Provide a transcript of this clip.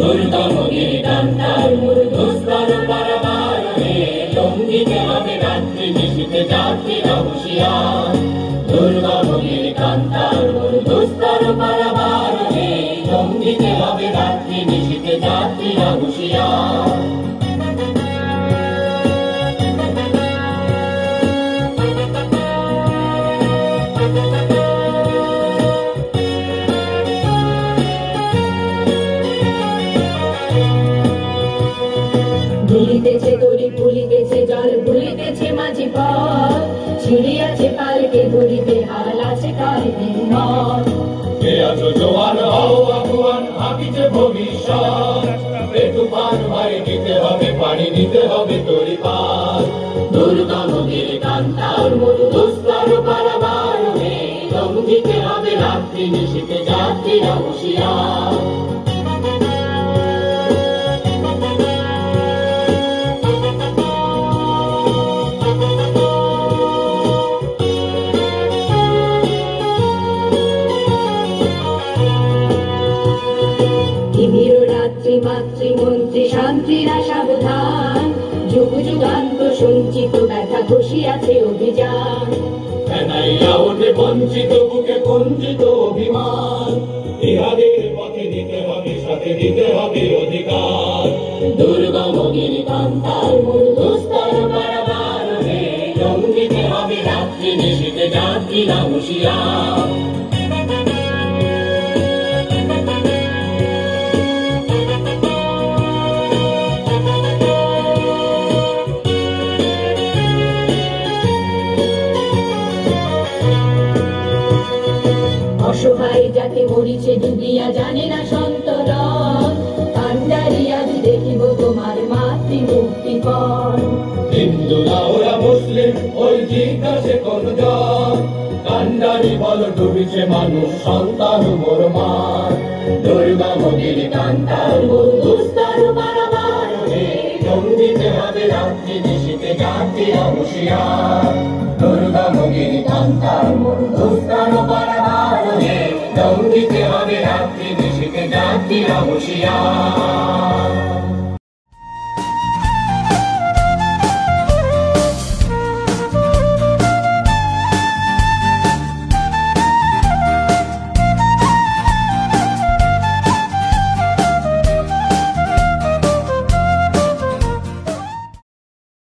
দুর্দমনে ডান্ডার মোর দুস্তর পারবার রে লঙ্গিতে হবে রাত্রি, নিশিতে যাত্রীরা হুঁশিয়ার দুর্দমনে ডান্ডার মোর দুস্তর পারবার রে লঙ্গিতে হবে রাত্রি নিশিতে যাত্রীরা হুঁশিয়ার দুলিতেছে দড়ি পুলিতেছে জল ভুলিতেছে মাঝি পথ। ছিড়িয়াছে পালকে ধরিতে, হাল আছে কালিতে মত কে আছো জোয়ান হও আগুয়ান হাকিছে ভবিষ্যৎ। এ তুফান ভাই দিতে হবে, পানি দিতে হবে তরি পার দুর্গা নদীর কান্তার মরু দুস্তর পারাবার দম দিতে হবে রাত্রি নিশীতে, যাত্রীরা হুঁশিয়ার। মাতৃমন্ত্রী শান্তিরা সাবধান যুগ যুগান্ত সঞ্চিত ব্যথা ঘষিয়াছে অভিযান। ফেনাইয়া ওঠে বঞ্চিত বুকে কুঞ্চিত অভিমান। ইহাদের পথে দিতে হবে সাথে দিতে হবে অধিকার। দুর্গা মগির কান্তার মূল দুস্তর জঙ্গিতে হবে রাত্রি নিশীতে যাত্রীরা হুঁশিয়ার অসহায় যাতে মরিছে ডুবিয়া জানে না সন্তরণ। কান্ডারি দেখিব তোমার মাতৃ মুক্তি মুসলিম, ওই জিজ্ঞাসে কোন কান্ডারি বল ডুবিছে মানুষ, সন্তান মোর মার দুর্গা কান্তার বারবার। জঙ্গিতে হবে রাত্রি হুঁশিয়ার দুর্গা কান্তার বারবার হে জঙ্গিতে হবে রাত্রি নিশীতে জাতিরা হুঁশিয়ার